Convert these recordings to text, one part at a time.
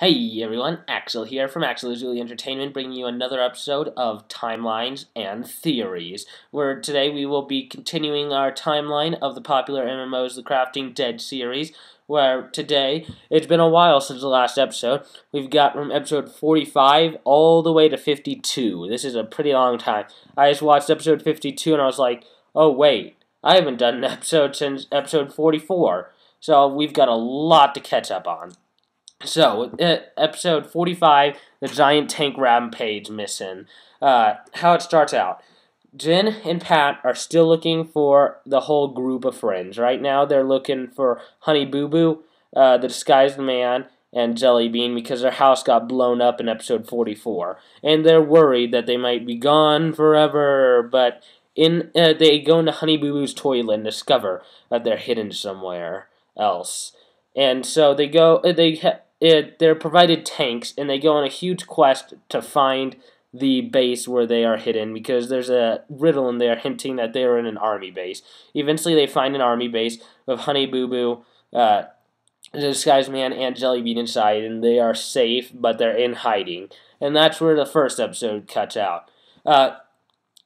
Hey everyone, Axel here from Axelazuli Entertainment, bringing you another episode of Timelines and Theories, where today we will be continuing our timeline of the PopularMMOs The Crafting Dead series, where today, it's been a while since the last episode, we've got from episode 45 all the way to 52. This is a pretty long time. I just watched episode 52 and I was like, oh wait, I haven't done an episode since episode 44, so we've got a lot to catch up on. So, uh, episode 45, the giant tank rampage mission. Uh, how it starts out. Jen and Pat are still looking for the whole group of friends. Right now, they're looking for Honey Boo Boo, uh, the disguised man, and Jelly Bean because their house got blown up in episode 44. And they're worried that they might be gone forever, but in uh, they go into Honey Boo Boo's toilet and discover that they're hidden somewhere else. And so they go, uh, they ha- it, they're provided tanks, and they go on a huge quest to find the base where they are hidden because there's a riddle in there hinting that they are in an army base. Eventually, they find an army base with Honey Boo Boo, uh, the Disguised Man, and Jellybean inside, and they are safe, but they're in hiding. And that's where the first episode cuts out. Uh,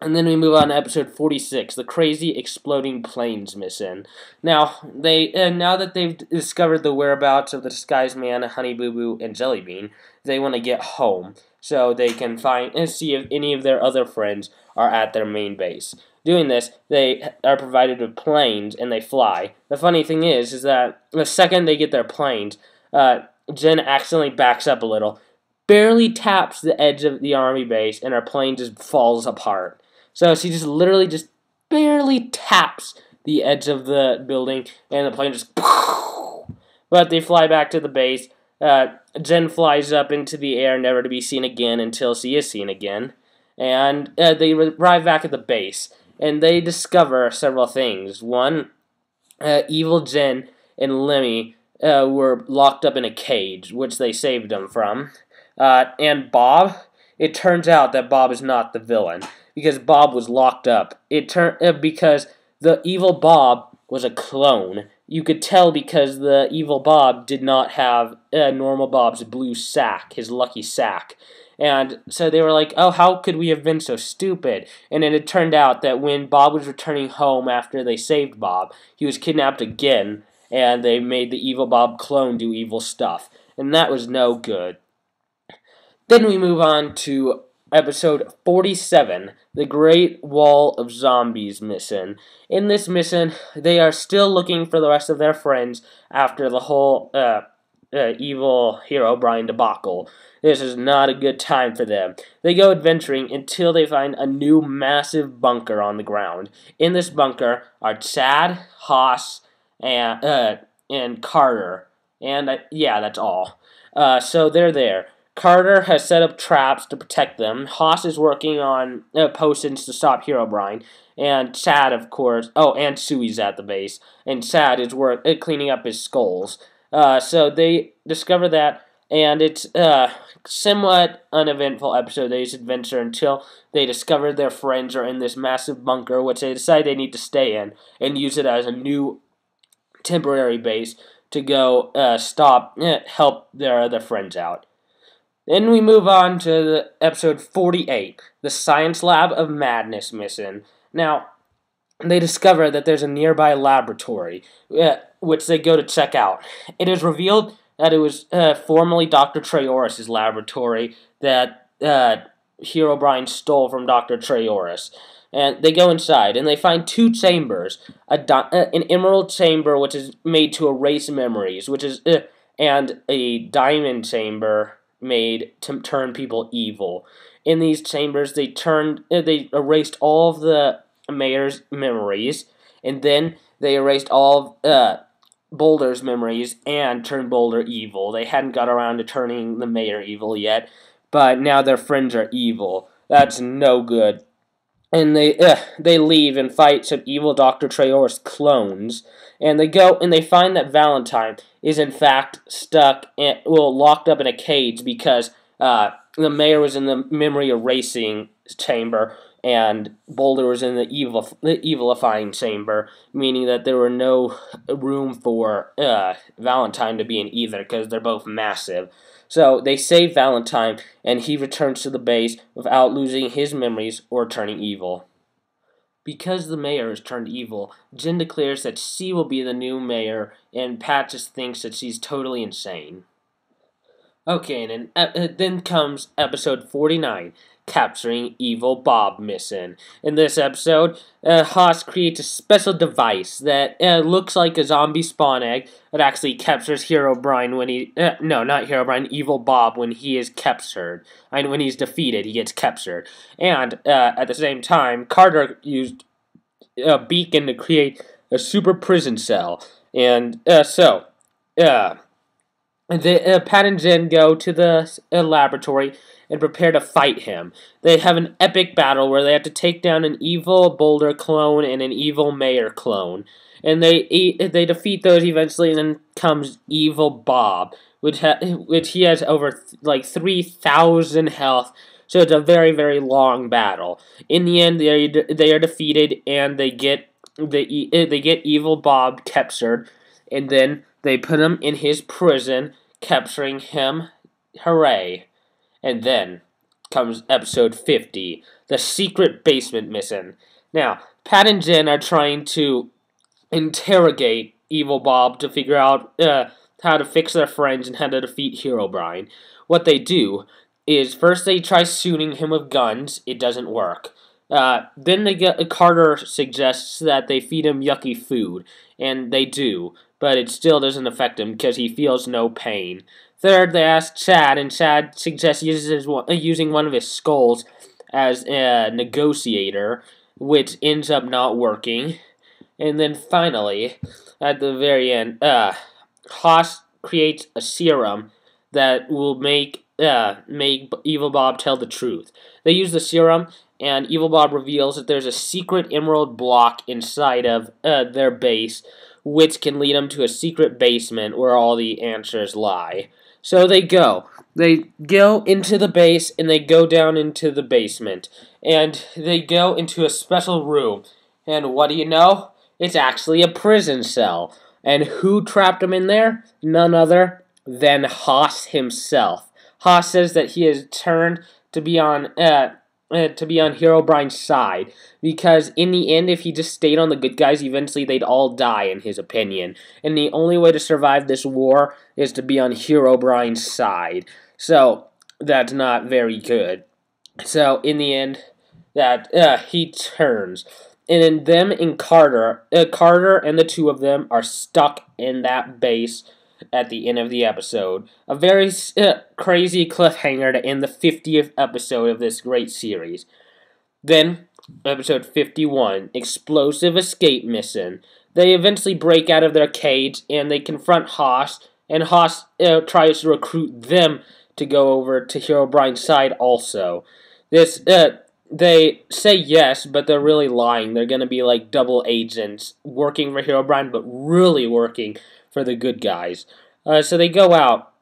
and then we move on to episode 46, the crazy exploding planes mission. Now, they uh, now that they've discovered the whereabouts of the disguised man, Honey Boo Boo, and Jellybean, they want to get home so they can find and see if any of their other friends are at their main base. Doing this, they are provided with planes and they fly. The funny thing is, is that the second they get their planes, uh, Jen accidentally backs up a little, barely taps the edge of the army base, and her plane just falls apart. So she just literally just barely taps the edge of the building, and the plane just. But they fly back to the base. Uh, Jen flies up into the air, never to be seen again until she is seen again. And uh, they arrive back at the base, and they discover several things. One, uh, evil Jen and Lemmy uh, were locked up in a cage, which they saved them from. Uh, and Bob, it turns out that Bob is not the villain because Bob was locked up. It turned uh, because the evil Bob was a clone. You could tell because the evil Bob did not have uh, normal Bob's blue sack, his lucky sack. And so they were like, oh, how could we have been so stupid? And it turned out that when Bob was returning home after they saved Bob, he was kidnapped again, and they made the evil Bob clone do evil stuff. And that was no good. Then we move on to episode 47, the Great Wall of Zombies mission. In this mission, they are still looking for the rest of their friends after the whole uh, uh, evil Herobrine debacle. This is not a good time for them. They go adventuring until they find a new massive bunker on the ground. In this bunker are Chad, Haas, and, uh, and Carter. And uh, yeah, that's all. Uh, so they're there. Carter has set up traps to protect them. Haas is working on uh, potions to stop Herobrine. And Chad, of course. Oh, and Suey's at the base. And Chad is work, uh, cleaning up his skulls. Uh, so they discover that, and it's a uh, somewhat uneventful episode. They just adventure until they discover their friends are in this massive bunker, which they decide they need to stay in and use it as a new temporary base to go uh, stop, eh, help their other friends out. Then we move on to the episode 48, the Science Lab of Madness mission. Now, they discover that there's a nearby laboratory, uh, which they go to check out. It is revealed that it was uh, formerly Dr. Trayaurus' laboratory that uh, Herobrine stole from Dr. Trayaurus. And they go inside, and they find two chambers. Uh, an emerald chamber, which is made to erase memories, which is... Uh, and a diamond chamber made to turn people evil. In these chambers, they turned, uh, they erased all of the mayor's memories, and then they erased all of uh, Boulder's memories and turned Boulder evil. They hadn't got around to turning the mayor evil yet, but now their friends are evil. That's no good. And they uh, they leave and fight some evil Doctor Trayaurus clones, and they go and they find that Valentine is in fact stuck, well, locked up in a cage because uh, the mayor was in the memory erasing chamber, and Boulder was in the evil the evilifying chamber, meaning that there were no room for uh, Valentine to be in either because they're both massive. So they save Valentine, and he returns to the base without losing his memories or turning evil. Because the mayor has turned evil, Jen declares that she will be the new mayor, and Pat just thinks that she's totally insane. Okay, and then, uh, then comes episode 49 capturing evil Bob Mission. In this episode, uh, Hoss creates a special device that uh, looks like a zombie spawn egg that actually captures Herobrine when he uh, no, not Herobrine, evil Bob when he is captured. And when he's defeated, he gets captured. And uh, at the same time, Carter used a beacon to create a super prison cell. And uh, so, uh, the, uh, Pat and Jen go to the uh, laboratory and prepare to fight him. They have an epic battle where they have to take down an evil Boulder clone and an evil Mayor clone. And they they defeat those eventually, and then comes Evil Bob, which which he has over th- like three thousand health. So it's a very very long battle. In the end, they are, they are defeated, and they get the they get Evil Bob captured, and then they put him in his prison, capturing him. Hooray! And then comes episode 50 The Secret Basement Mission. Now, Pat and Jen are trying to interrogate Evil Bob to figure out uh, how to fix their friends and how to defeat Herobrine. What they do is first they try shooting him with guns, it doesn't work. Uh, then they get Carter suggests that they feed him yucky food, and they do, but it still doesn't affect him because he feels no pain. Third, they ask Chad, and Chad suggests uses uh, using one of his skulls as a negotiator, which ends up not working. And then finally, at the very end, uh, Hoss creates a serum that will make uh, make Evil Bob tell the truth. They use the serum, and Evil Bob reveals that there's a secret emerald block inside of uh, their base, which can lead them to a secret basement where all the answers lie. So they go. They go into the base and they go down into the basement. And they go into a special room. And what do you know? It's actually a prison cell. And who trapped him in there? None other than Haas himself. Haas says that he has turned to be on uh, uh, to be on Herobrine's side because in the end, if he just stayed on the good guys, eventually they'd all die, in his opinion. And the only way to survive this war is to be on Herobrine's side. So that's not very good. So in the end, that uh, he turns, and then them and Carter, uh, Carter and the two of them are stuck in that base at the end of the episode. A very uh, crazy cliffhanger to end the 50th episode of this great series. Then, episode 51 Explosive Escape Mission. They eventually break out of their cage and they confront Hoss, and Hoss uh, tries to recruit them to go over to Herobrine's side also. This, uh, they say yes, but they're really lying. They're going to be like double agents working for Herobrine, but really working for the good guys. Uh, so they go out,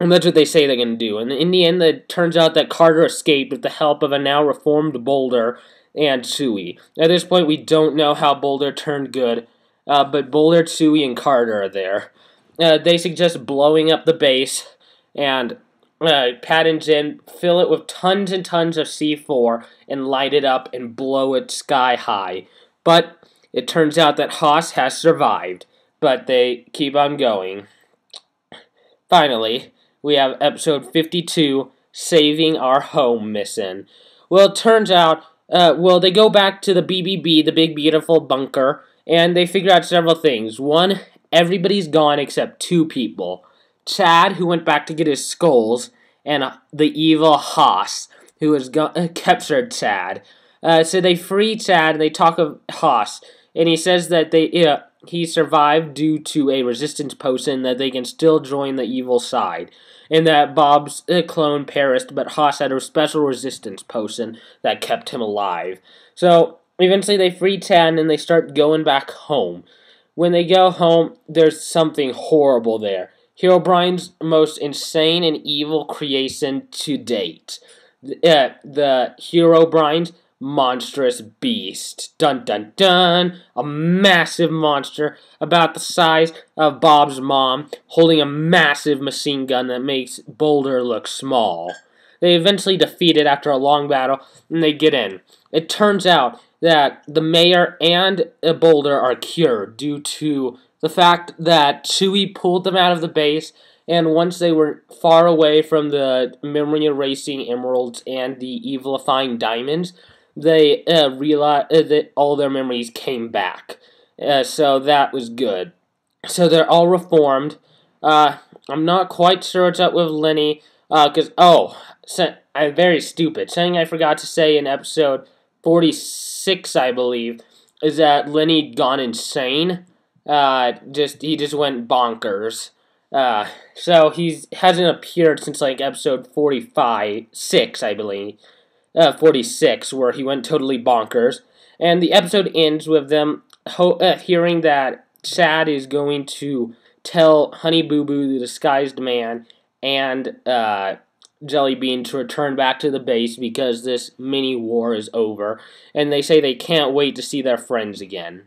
and that's what they say they're going to do. And in the end, it turns out that Carter escaped with the help of a now reformed Boulder and Suey. At this point, we don't know how Boulder turned good, uh, but Boulder, Suey, and Carter are there. Uh, they suggest blowing up the base, and uh, Pat and Jen fill it with tons and tons of C4 and light it up and blow it sky high. But it turns out that Haas has survived but they keep on going. Finally, we have episode 52 Saving Our Home Mission. Well, it turns out, uh, well, they go back to the BBB, the Big Beautiful Bunker, and they figure out several things. One, everybody's gone except two people Chad, who went back to get his skulls, and uh, the evil Haas, who has go- captured Chad. Uh, so they free Chad, and they talk of Haas, and he says that they. He survived due to a resistance potion that they can still join the evil side. And that Bob's uh, clone perished, but Haas had a special resistance potion that kept him alive. So eventually they free Chad and they start going back home. When they go home, there's something horrible there. Herobrine's most insane and evil creation to date. Uh, the Herobrines monstrous beast. Dun dun dun! A massive monster about the size of Bob's mom, holding a massive machine gun that makes Boulder look small. They eventually defeat it after a long battle, and they get in. It turns out that the mayor and Boulder are cured due to the fact that Chewie pulled them out of the base, and once they were far away from the memory erasing emeralds and the evilifying diamonds, they uh, realized uh, that all their memories came back. Uh, so that was good. So they're all reformed. Uh, I'm not quite sure what's up with Lenny, because, uh, oh, so, I'm very stupid. Something I forgot to say in episode 46, I believe, is that Lenny gone insane. Uh, just he just went bonkers. Uh, so he hasn't appeared since like episode 45, 6, I believe uh, 46, where he went totally bonkers. And the episode ends with them uh, hearing that Chad is going to tell Honey Boo Boo, the disguised man, and uh, Jelly Bean to return back to the base because this mini war is over. And they say they can't wait to see their friends again.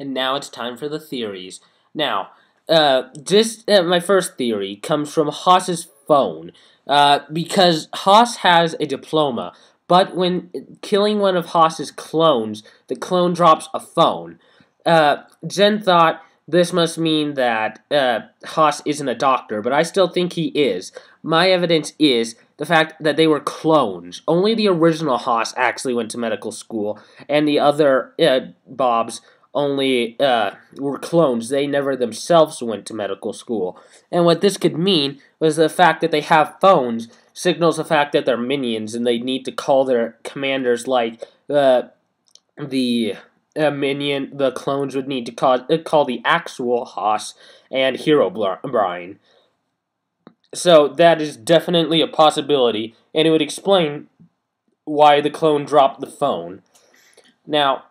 And now it's time for the theories. Now, uh, this uh, my first theory comes from Haas's phone. Uh, because Haas has a diploma, but when killing one of Haas's clones, the clone drops a phone. Uh, Jen thought this must mean that uh, Haas isn't a doctor, but I still think he is. My evidence is the fact that they were clones. Only the original Haas actually went to medical school, and the other uh, Bobs only uh, were clones. They never themselves went to medical school. And what this could mean was the fact that they have phones signals the fact that they're minions and they need to call their commanders like uh, the uh, minion, the clones would need to call, uh, call the actual Haas and Hero Brian. So that is definitely a possibility, and it would explain why the clone dropped the phone. Now,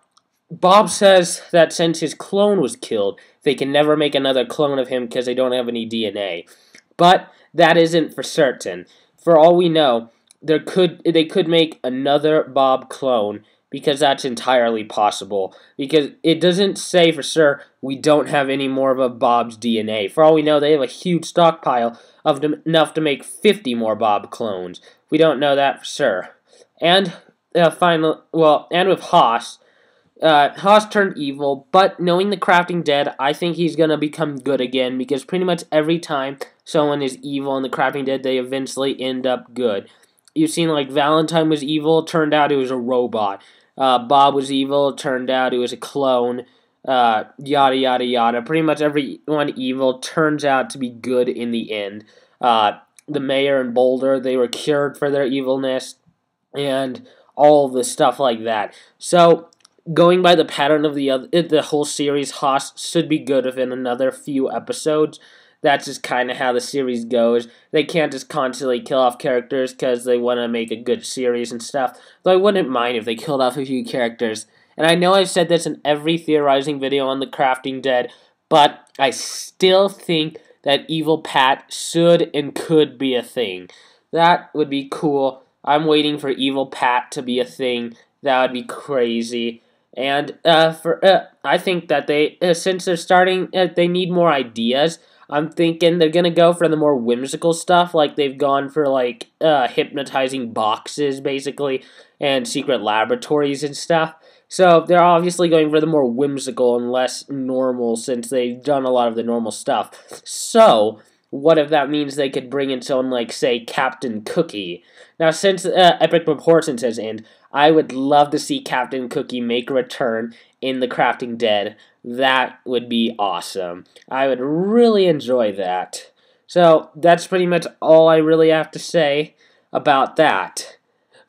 Bob says that since his clone was killed, they can never make another clone of him because they don't have any DNA. But that isn't for certain. For all we know, there could they could make another Bob clone because that's entirely possible. Because it doesn't say for sure we don't have any more of a Bob's DNA. For all we know, they have a huge stockpile of enough to make 50 more Bob clones. We don't know that for sure. And uh, final, well, and with Haas, uh, Haas turned evil, but knowing the crafting dead, I think he's gonna become good again because pretty much every time someone is evil in the crafting dead, they eventually end up good. You've seen like Valentine was evil, turned out it was a robot. Uh, Bob was evil, turned out it was a clone. Uh, yada yada yada. Pretty much everyone evil turns out to be good in the end. Uh, the mayor and Boulder, they were cured for their evilness, and all the stuff like that. So going by the pattern of the other, eh, the whole series, Haas should be good within another few episodes. That's just kind of how the series goes. They can't just constantly kill off characters because they want to make a good series and stuff. Though I wouldn't mind if they killed off a few characters. And I know I've said this in every theorizing video on the Crafting Dead, but I still think that Evil Pat should and could be a thing. That would be cool. I'm waiting for Evil Pat to be a thing. That would be crazy. And uh, for uh, I think that they uh, since they're starting, uh, they need more ideas. I'm thinking they're gonna go for the more whimsical stuff, like they've gone for like uh, hypnotizing boxes, basically, and secret laboratories and stuff. So they're obviously going for the more whimsical and less normal, since they've done a lot of the normal stuff. So what if that means they could bring in someone like, say, Captain Cookie? Now, since uh, Epic Proportions has ended, I would love to see Captain Cookie make a return in The Crafting Dead. That would be awesome. I would really enjoy that. So, that's pretty much all I really have to say about that.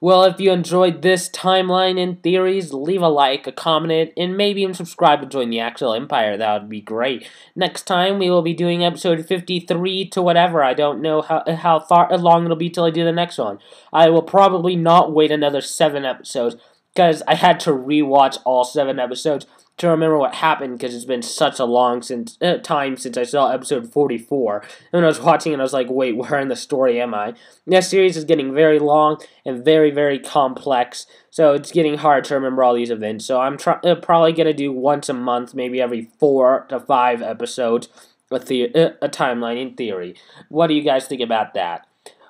Well, if you enjoyed this timeline and theories, leave a like, a comment, and maybe even subscribe to join the Axel Empire. That would be great. Next time, we will be doing episode 53 to whatever. I don't know how, how far long it'll be till I do the next one. I will probably not wait another seven episodes. Because I had to rewatch all seven episodes to remember what happened because it's been such a long since uh, time since I saw episode 44. And when I was watching it, I was like, wait, where in the story am I? This series is getting very long and very, very complex, so it's getting hard to remember all these events. So I'm try- uh, probably going to do once a month, maybe every four to five episodes, a, the- uh, a timeline in theory. What do you guys think about that?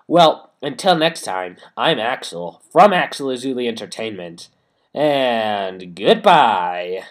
Well, until next time, I'm Axel from Axelazuli Entertainment, and goodbye.